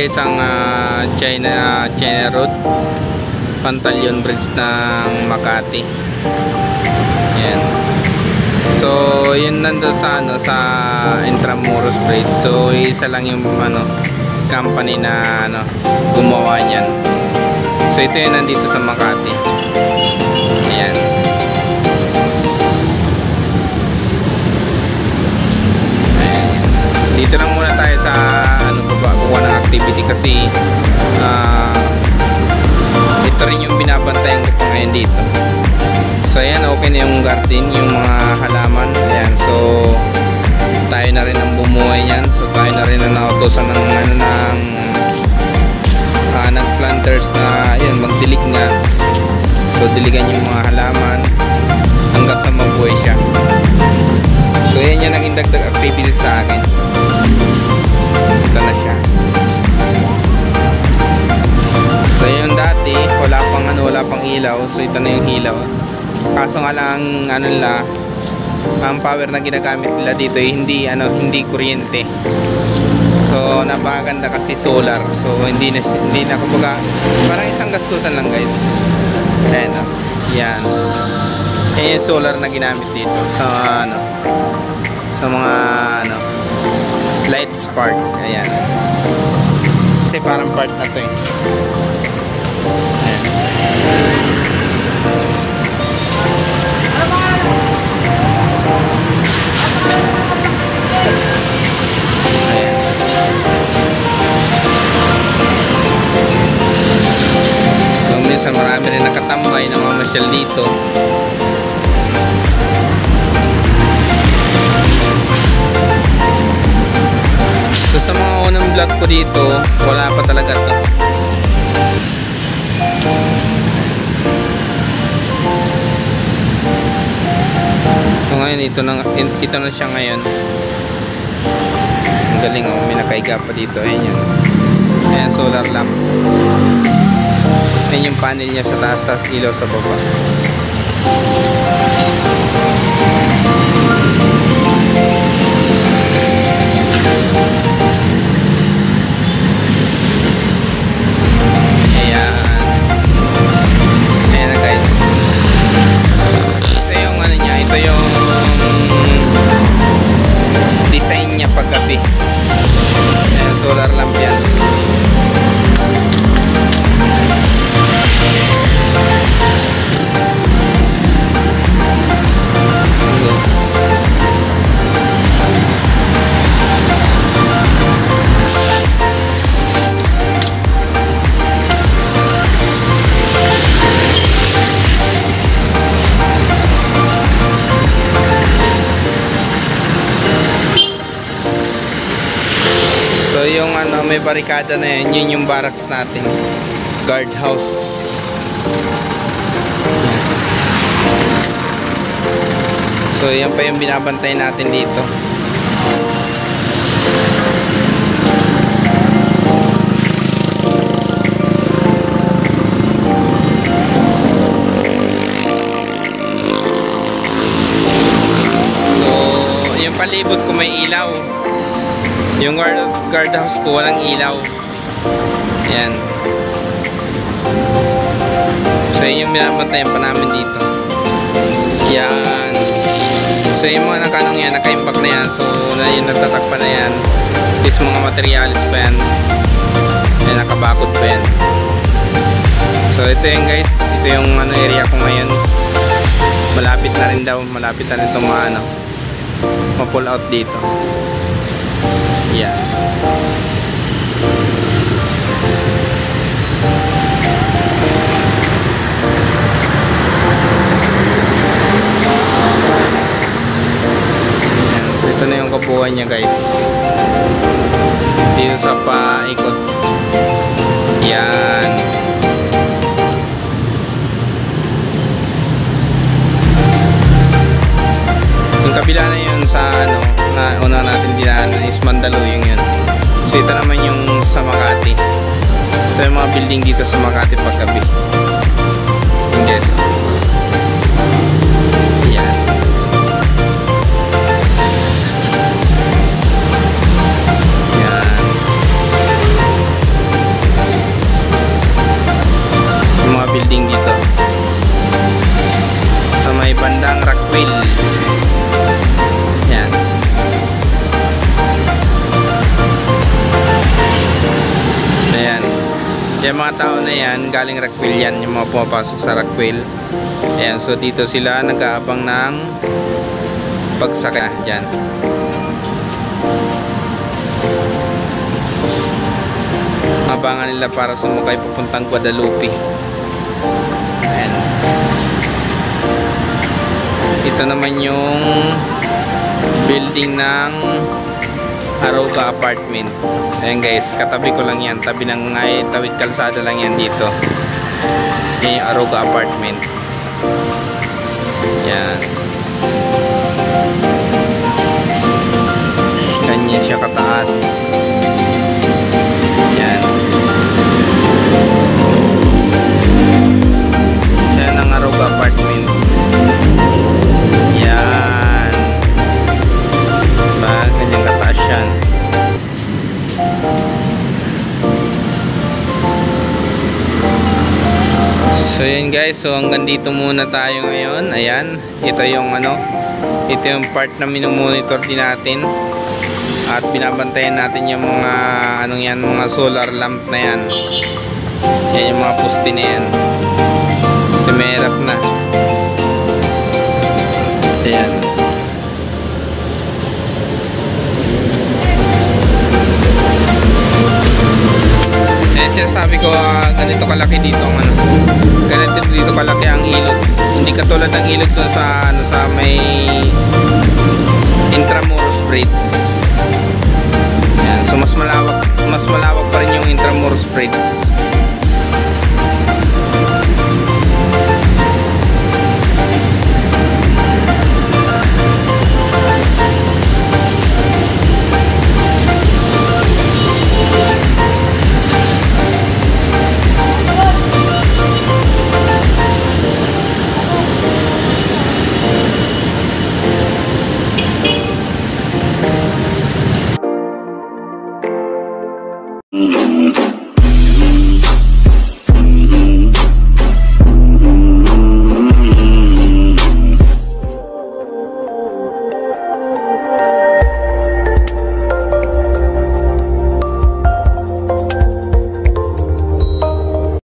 guys ang ah, China China Road Pantalion Bridge ng Makati. Yan. So, yun nando sa ano sa Intramuros Bridge. So, isa lang yung ano company na ano gumawa niyan. So, ito yung nandito sa Makati. Ngayon dito. So ayan, na yung garden, yung mga halaman. Ayan, so tayo na rin ang bumuhay niyan. So tayo na rin ang nautosan ng ano ng uh, nag-planters na ayan, magdilig nga. So diligan yung mga halaman hanggang sa mabuhay siya. So yan yung naging dagdag activity sa akin. Ito na siya. Wala pang ilaw. So ito na yung ilaw. Kaso nga lang ano nila, ang power na ginagamit nila dito ay hindi ano, hindi kuryente. So napakaganda kasi solar. So hindi na hindi na kumbaga parang isang gastusan lang guys. Ayan oh. Yan. Yan yung solar na ginamit dito sa ano sa mga ano light spark. Ayan. Kasi parang part na to eh. Minsan marami rin nakatambay na mamasyal dito. So sa mga unang vlog ko dito, wala pa talaga to. Ngayon ito na ito na siya ngayon. Ang galing oh, may nakaiga pa dito. Ayan yun. Ayan solar lamp. Ayan yung panel niya sa taas, taas ilaw sa baba. May barikada na yan, yun yung barracks natin. Guard house. So yan pa yung binabantay natin dito. So yung palibot ko may ilaw. Yung guard, guardhouse ko walang ilaw. Yan. So yun yung binabantayan pa namin dito. Yan. So yung mga nakanong yan, nakaimbak na yan. So na yung nagtatakpa na yan. Is mga materialis pa yan. Yan, nakabakod pa yan. So ito yung guys. Ito yung ano area ko ngayon. Malapit na rin daw. Malapit na rin itong ano. Ma-pull out dito. Yeah. Yan. So ito na yung kabuuan niya guys. Dito sa paikot. Yan. ito naman yung sa Makati. Ito yung mga building dito sa Makati paggabi. Yung gesso yan yan yung building dito. Sa may bandang Rockwell. Yung mga tao na yan, galing Rockwell yan, yung mga pumapasok sa Rockwell. Ayan, so dito sila nag-aabang ng pagsaka dyan. Abangan nila para sumakay papuntang Guadalupe. Ayan. Ito naman yung building ng Aruga Apartment. Ayan guys, katabi ko lang yan. Tabi ng ay, tawid kalsada lang yan dito. Yan yung Aruga Apartment. Yan. Ganyan siya kataas. So yun guys, so hanggang dito muna tayo ngayon. Ayan, ito yung ano, ito yung part na minumonitor din natin. At binabantayan natin yung mga anong yan, mga solar lamp na yan. Yan yung mga poste na yan. Kasi mahirap na. Ayan. Eh, sinasabi ko, ah, ganito kalaki dito ang ano. Ganito dito kalaki ang ilog. Hindi katulad ng ilog doon sa, ano, sa may Intramuros Bridge. Yan. So, mas malawak, mas malawak pa rin yung Intramuros Bridge.